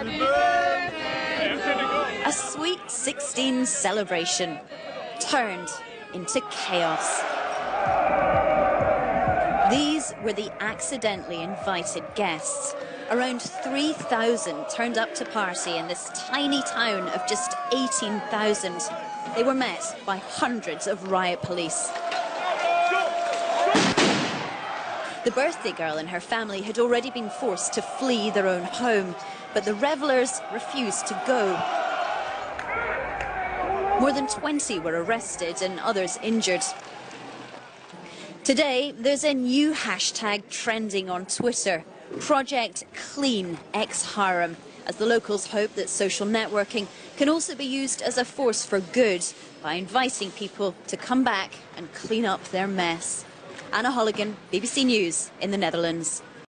A sweet 16 celebration turned into chaos. These were the accidentally invited guests. Around 3,000 turned up to party in this tiny town of just 18,000. They were met by hundreds of riot police. The birthday girl and her family had already been forced to flee their own home, but the revellers refused to go. More than 20 were arrested and others injured. Today, there's a new hashtag trending on Twitter Project Clean Ex Haren, as the locals hope that social networking can also be used as a force for good by inviting people to come back and clean up their mess. Anna Holligan, BBC News in the Netherlands.